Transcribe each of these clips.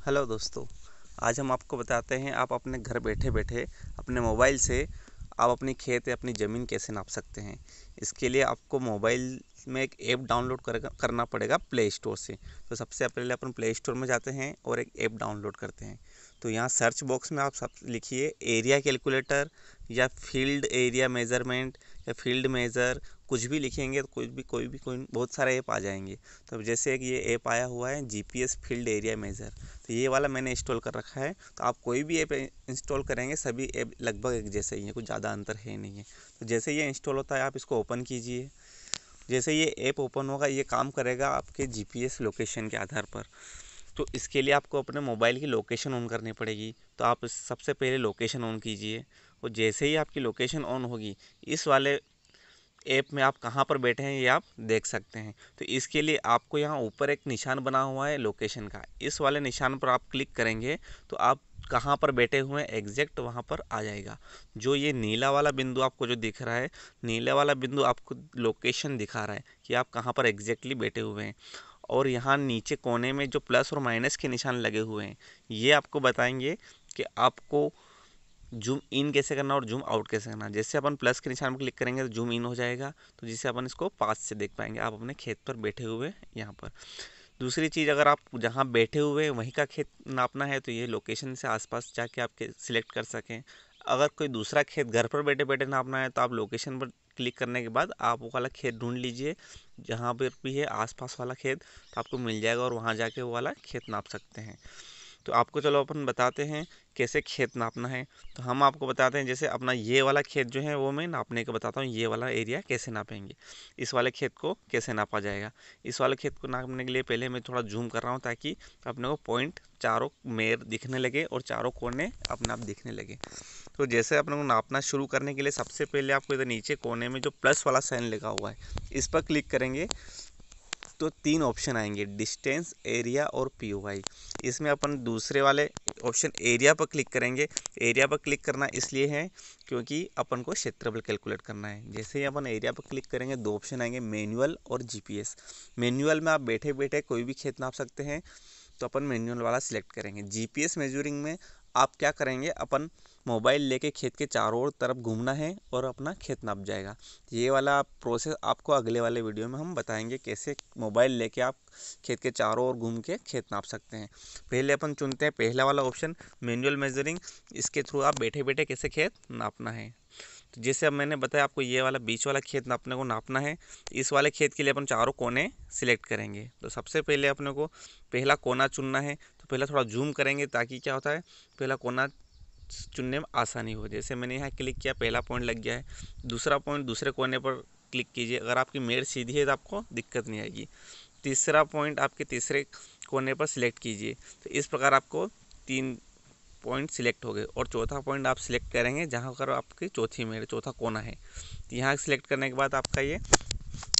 Hello दोस्तों, आज हम आपको बताते हैं आप अपने घर बैठे बैठे अपने मोबाइल से आप अपनी खेत या अपनी ज़मीन कैसे नाप सकते हैं। इसके लिए आपको मोबाइल में एक ऐप डाउनलोड कर, करना पड़ेगा प्ले स्टोर से। तो सबसे पहले अपन प्ले स्टोर में जाते हैं और एक ऐप डाउनलोड करते हैं। तो यहाँ सर्च बॉक्स में आप सब लिखिए एरिया कैलकुलेटर या field area measurement field measure कुछ भी लिखेंगे तो कुछ भी, कोई भी, कोई बहुत सारे ऐप आ जाएँगे। तो जैसे कि ये ऐप आया हुआ है G P S field area measure तो ये वाला मैंने इंस्टॉल कर रखा है। तो आप कोई भी ऐप इंस्टॉल करेंगे, सभी ऐप लगभग एक जैसे ही हैं, कुछ ज़्यादा अंतर है नहीं है। तो जैसे ये इंस्टॉल होता है, आप इसको ओपन कीजिए। जैसे ये ऐप ओपन होगा, ये काम करेगा आपके जीपीएस लोकेशन के आधार पर। तो इसके लिए आपको अपने मोबाइल की लोकेशन ऑन करनी पड़ेगी। तो आप सबसे पहले लोकेशन ऑन कीजिए। और जैसे ही आपकी लोकेशन ऑन होगी, इस वाले ऐप में आप कहाँ पर बैठे हैं ये आप देख सकते हैं। तो इसके लिए आपको यहाँ ऊपर एक निशान बना हुआ है लोकेशन का। इस वाले निशान पर आप क्लिक करेंगे तो आप कहाँ पर बैठे हुए हैं एग्जैक्ट वहाँ पर आ जाएगा। जो ये नीला वाला बिंदु आपको जो दिख रहा है, नीला वाला बिंदु आपको लोकेशन दिखा रहा है कि आप कहाँ पर एग्जैक्टली बैठे हुए हैं। और यहाँ नीचे कोने में जो प्लस और माइनस के निशान लगे हुए हैं, ये आपको बताएँगे कि आपको जूम इन कैसे करना और जूम आउट कैसे करना। जैसे अपन प्लस के निशान पर क्लिक करेंगे तो जूम इन हो जाएगा तो जिससे अपन इसको पास से देख पाएँगे। आप अपने खेत पर बैठे हुए यहाँ पर। दूसरी चीज़, अगर आप जहाँ बैठे हुए वहीं का खेत नापना है तो ये लोकेशन से आसपास जाके आप सिलेक्ट कर सकें। अगर कोई दूसरा खेत घर पर बैठे बैठे नापना है तो आप लोकेशन पर क्लिक करने के बाद आप वो वाला खेत ढूंढ लीजिए, जहाँ पर भी है, आसपास वाला खेत तो आपको मिल जाएगा और वहाँ जाके वो वाला खेत नाप सकते हैं। तो आपको चलो अपन बताते हैं कैसे खेत नापना है। तो हम आपको बताते हैं जैसे अपना ये वाला खेत जो है वो मैं नापने का बताता हूँ, ये वाला एरिया कैसे नापेंगे। इस वाले खेत को कैसे नापा जाएगा। इस वाले खेत को नापने के लिए पहले मैं थोड़ा जूम कर रहा हूँ ताकि अपने को पॉइंट चारों मेर दिखने लगे और चारों कोने अपने आप दिखने लगे। तो जैसे अपने को नापना शुरू करने के लिए सबसे पहले आपको इधर नीचे कोने में जो प्लस वाला साइन लगा हुआ है, इस पर क्लिक करेंगे। तो तीन ऑप्शन आएँगे डिस्टेंस एरिया और पी वाई इसमें अपन दूसरे वाले ऑप्शन एरिया पर क्लिक करेंगे। एरिया पर क्लिक करना इसलिए है क्योंकि अपन को क्षेत्रफल कैलकुलेट करना है। जैसे ही अपन एरिया पर क्लिक करेंगे, दो ऑप्शन आएँगे मैनुअल और जीपीएस मैनुअल में आप बैठे बैठे कोई भी खेत नाप सकते हैं तो अपन मैनुअल वाला सिलेक्ट करेंगे। जीपीएस मेजरिंग में आप क्या करेंगे? अपन मोबाइल लेके खेत के चारों ओर तरफ़ घूमना है और अपना खेत नाप जाएगा। ये वाला प्रोसेस आपको अगले वाले वीडियो में हम बताएँगे कैसे मोबाइल लेके आप खेत के चारों ओर घूम के खेत नाप सकते हैं। पहले अपन चुनते हैं, पहला वाला ऑप्शन मैनुअल मेजरिंग इसके थ्रू आप बैठे बैठे कैसे खेत नापना है। तो जैसे अब मैंने बताया आपको ये वाला बीच वाला खेत नापने को नापना है। इस वाले खेत के लिए अपन चारों कोने सिलेक्ट करेंगे। तो सबसे पहले अपने को पहला कोना चुनना है। पहला थोड़ा जूम करेंगे ताकि क्या होता है, पहला कोना चुनने में आसानी हो जैसे मैंने यहाँ क्लिक किया, पहला पॉइंट लग गया है। दूसरा पॉइंट दूसरे कोने पर क्लिक कीजिए। अगर आपकी मेड़ सीधी है तो आपको दिक्कत नहीं आएगी। तीसरा पॉइंट आपके तीसरे कोने पर सिलेक्ट कीजिए। तो इस प्रकार आपको तीन पॉइंट सिलेक्ट हो गए। और चौथा पॉइंट आप सिलेक्ट करेंगे जहाँ पर आपकी चौथी मेड़ चौथा कोना है। तो यहाँ सिलेक्ट करने के बाद आपका ये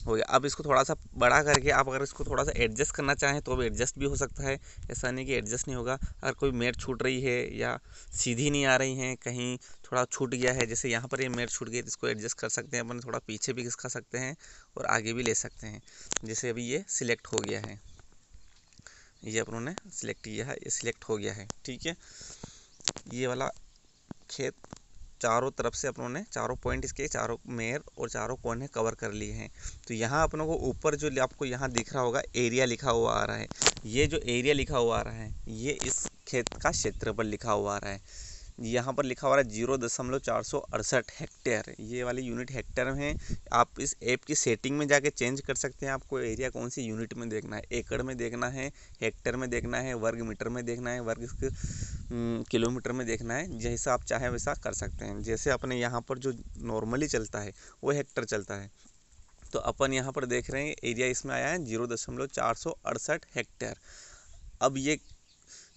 हो गया। अब इसको थोड़ा सा बड़ा करके आप अगर इसको थोड़ा सा एडजस्ट करना चाहें तो अब एडजस्ट भी हो सकता है। ऐसा नहीं कि एडजस्ट नहीं होगा। अगर कोई मेट छूट रही है या सीधी नहीं आ रही हैं, कहीं थोड़ा छूट गया है, जैसे यहाँ पर ये मेट छूट गई तो इसको एडजस्ट कर सकते हैं, अपन थोड़ा पीछे भी खिसका सकते हैं और आगे भी ले सकते हैं। जैसे अभी ये सिलेक्ट हो गया है। ये अपनों ने सिलेक्ट किया है, ये सिलेक्ट हो गया है। ठीक है? ये वाला खेत चारों तरफ़ से अपनों ने चारों पॉइंट इसके, चारों मेयर और चारों कोने कवर कर लिए हैं। तो यहाँ अपनों को ऊपर जो आपको यहाँ दिख रहा होगा एरिया लिखा हुआ आ रहा है। ये जो एरिया लिखा हुआ आ रहा है, ये इस खेत का क्षेत्रफल लिखा हुआ आ रहा है। यहाँ पर लिखा हुआ है ज़ीरो दशमलव चार सौ अड़सठ हेक्टेयर। ये वाली यूनिट हेक्टेयर में है। आप इस ऐप की सेटिंग में जाके चेंज कर सकते हैं। आपको एरिया कौन सी यूनिट में देखना है? एकड़ में देखना है हेक्टेयर में देखना है, वर्ग मीटर में देखना है, वर्ग किलोमीटर में देखना है, जैसा आप चाहें वैसा कर सकते हैं। जैसे अपने यहाँ पर जो नॉर्मली चलता है, वो हेक्टर चलता है। तो अपन यहाँ पर देख रहे हैं एरिया इसमें आया है, ज़ीरो दशमलव चार सौ अड़सठ हेक्टेयर। अब ये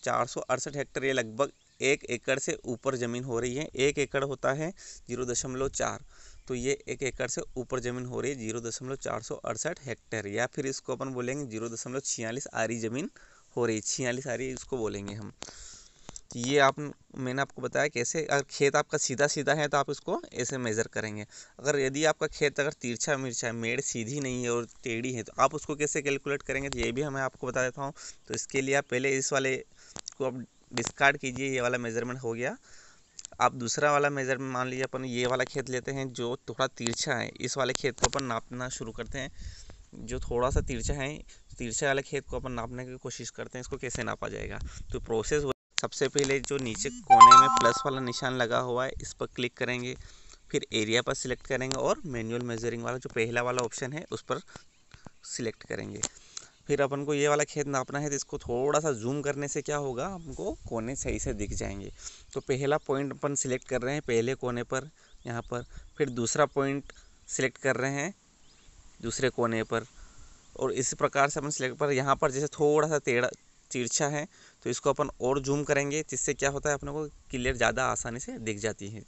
चार सौ अड़सठ हेक्टर ये लगभग एक एकड़ से ऊपर ज़मीन हो रही है, एक एकड़ होता है ज़ीरो दशमलव चार। तो ये एक एकड़ से ऊपर ज़मीन हो रही है ज़ीरो दशमलव चार सौ अड़सठ हेक्टेयर। या फिर इसको अपन बोलेंगे ज़ीरो दशमलव छियालीस आरी ज़मीन हो रही है। छियालीस आरी इसको बोलेंगे हम। ये आप, मैंने आपको बताया कैसे, अगर खेत आपका सीधा सीधा है तो आप इसको ऐसे मेज़र करेंगे। अगर यदि आपका खेत अगर तिरछा मिर्चा है, मेड़ सीधी नहीं है और टेढ़ी है तो आप उसको कैसे कैलकुलेट करेंगे? तो ये भी हमें आपको बता देता हूँ। तो इसके लिए आप पहले इस वाले को अब डिस्कार्ड कीजिए, ये वाला मेज़रमेंट हो गया। आप दूसरा वाला मेज़रमेंट मान लीजिए अपन ये वाला खेत लेते हैं, जो थोड़ा तिरछा है, इस वाले खेत को अपन नापना शुरू करते हैं। जो थोड़ा सा तिरछा है, तिरछा वाले खेत को अपन नापने की कोशिश करते हैं, इसको कैसे नापा जाएगा? तो प्रोसेस सबसे पहले जो नीचे कोने में प्लस वाला निशान लगा हुआ है, इस पर क्लिक करेंगे, फिर एरिया पर सिलेक्ट करेंगे और मैनुअल मेजरिंग वाला जो पहला वाला ऑप्शन है, उस पर सिलेक्ट करेंगे। फिर अपन को ये वाला खेत नापना है तो इसको थोड़ा सा जूम करने से क्या होगा, हमको कोने सही से दिख जाएँगे। तो पहला पॉइंट अपन सिलेक्ट कर रहे हैं, पहले कोने पर, यहाँ पर। फिर दूसरा पॉइंट सिलेक्ट कर रहे हैं, दूसरे कोने पर। और इस प्रकार से अपन सिलेक्ट पर, यहाँ पर जैसे थोड़ा सा टेढ़ा तिरछा है तो इसको अपन और जूम करेंगे, जिससे क्या होता है, अपने को क्लियर ज़्यादा आसानी से दिख जाती है।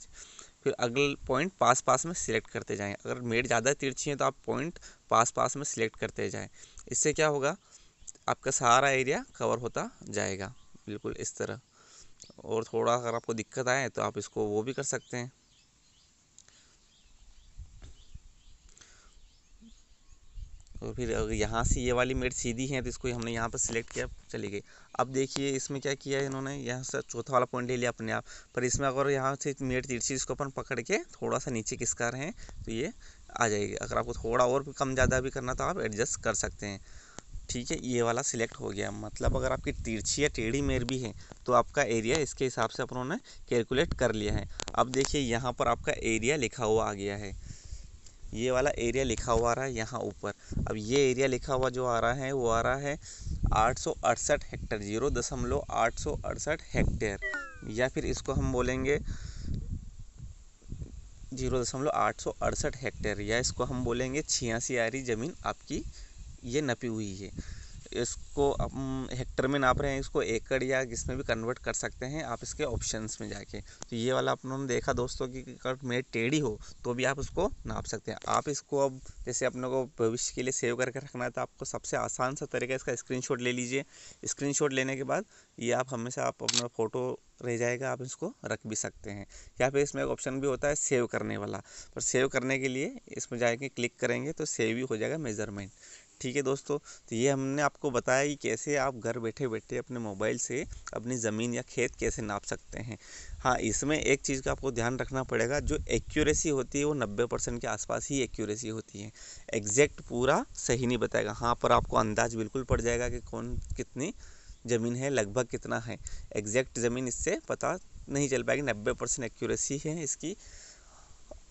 फिर अगले पॉइंट पास पास में सिलेक्ट करते जाएँ। अगर मेड ज़्यादा तिरछी है तो आप पॉइंट पास पास में सिलेक्ट करते जाएँ। इससे क्या होगा? आपका सारा एरिया कवर होता जाएगा। बिल्कुल इस तरह। और थोड़ा अगर आपको दिक्कत आए तो आप इसको वो भी कर सकते हैं। और फिर अगर यहाँ से ये वाली मेड सीधी है तो इसको हमने यहाँ पर सिलेक्ट किया, चली गई। अब देखिए इसमें क्या किया है इन्होंने? यहाँ से चौथा वाला पॉइंट ले लिया अपने आप। पर इसमें अगर यहाँ से मेड तिरछी इसको अपन पकड़ के थोड़ा सा नीचे किसका रहे हैं तो ये आ जाएगी। अगर आपको थोड़ा और भी कम ज़्यादा भी करना तो आप एडजस्ट कर सकते हैं। ठीक है, ये वाला सिलेक्ट हो गया। मतलब अगर आपकी तिरछी या टेढ़ी मेर भी है तो आपका एरिया इसके हिसाब से अपनों ने कैलकुलेट कर लिया है। अब देखिए, यहाँ पर आपका एरिया लिखा हुआ आ गया है। ये वाला एरिया लिखा हुआ आ रहा है यहाँ ऊपर। अब ये एरिया लिखा हुआ जो आ रहा है, वो आ रहा है आठ सौ अड़सठ हेक्टेयर, ज़ीरो दशमलव आठ सौ अड़सठ हेक्टेयर। या फिर इसको हम बोलेंगे ज़ीरो दशमलव आठ सौ अड़सठ हेक्टेयर या इसको हम बोलेंगे छियासी आरी ज़मीन आपकी ये नपी हुई है। इसको हम हेक्टर में नाप रहे हैं, इसको एकड़ या जिसमें भी कन्वर्ट कर सकते हैं, आप इसके ऑप्शंस में जाके। तो ये वाला अपनों देखा दोस्तों की अगर मेड टेढ़ी हो तो भी आप उसको नाप सकते हैं। आप इसको अब जैसे अपने को भविष्य के लिए सेव करके रखना है तो आपको सबसे आसान सा तरीका इसका स्क्रीनशॉट ले लीजिए। स्क्रीनशॉट लेने के बाद ये आप हमेशा आप अपना फ़ोटो रह जाएगा, आप इसको रख भी सकते हैं। या फिर इसमें एक ऑप्शन भी होता है सेव करने वाला। पर सेव करने के लिए इसमें जाके क्लिक करेंगे तो सेव ही हो जाएगा मेज़रमेंट ठीक है दोस्तों तो ये हमने आपको बताया कि कैसे आप घर बैठे बैठे अपने मोबाइल से अपनी ज़मीन या खेत कैसे नाप सकते हैं। हाँ इसमें एक चीज़ का आपको ध्यान रखना पड़ेगा, जो एक्यूरेसी होती है वो नब्बे परसेंट के आसपास ही एक्यूरेसी होती है। एग्जैक्ट पूरा सही नहीं बताएगा। हाँ पर आपको अंदाज बिल्कुल पड़ जाएगा कि कौन कितनी ज़मीन है, लगभग कितना है। एग्जैक्ट ज़मीन इससे पता नहीं चल पाएगी, नब्बे परसेंट एक्यूरेसी है इसकी।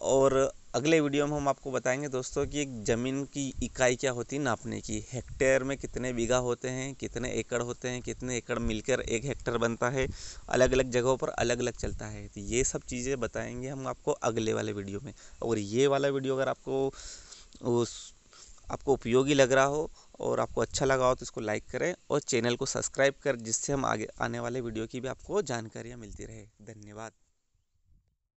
और अगले वीडियो में हम आपको बताएँगे दोस्तों कि ज़मीन की इकाई क्या होती है नापने की। हेक्टेयर में कितने बीघा होते हैं, कितने एकड़ होते हैं, कितने एकड़ मिलकर एक हेक्टर बनता है अलग अलग जगहों पर अलग अलग चलता है। तो ये सब चीज़ें बताएँगे हम आपको अगले वाले वीडियो में। और ये वाला वीडियो अगर आपको उस, आपको उपयोगी लग रहा हो और आपको अच्छा लगा हो तो इसको लाइक करें और चैनल को सब्सक्राइब कर, जिससे हम आगे, आने वाले वीडियो की भी आपको जानकारियाँ मिलती रहे। धन्यवाद।